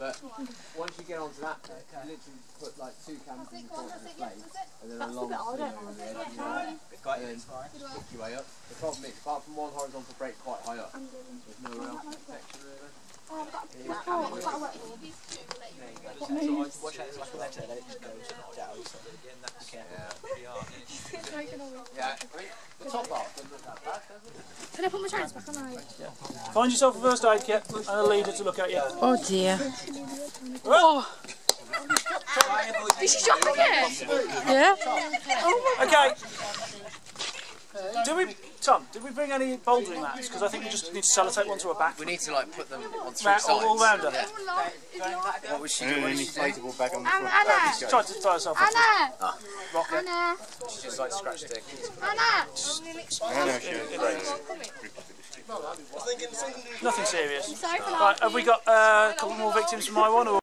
But once you get onto that bit, you literally put like two cams in front of the blade, and then a long spin over the edge of the arm, Got and it. then kick your way up. The problem is, apart from one horizontal break quite high up, there's nowhere else for protection really. Watch out, it's like a letter, then it just goes down. Okay. Yeah, Can I put my trousers back on? Find yourself a first aid kit and a leader to look at you. Oh dear. Oh. Is she dropping it? Yeah? Oh okay. Did we, Tom? Did we bring any bouldering mats? Because I think we just need to sellotape one to a back. We need to like put them on three Ra- sides. all, all round her. What was she doing? What did she do? inflatable bag on the front. Anna! Just try to tie herself up. Anna! Rocket. Anna! She just like scratched her. Anna! No, no, she Nothing serious. Sorry for Right, have we got uh, a couple more victims from my one, or